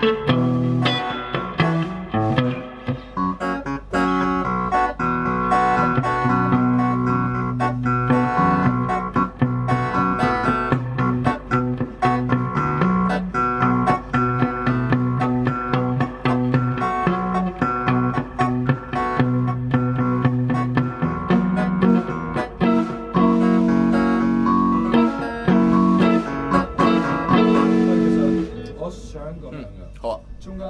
thank you. 我想咁樣嘅，好啊。中間。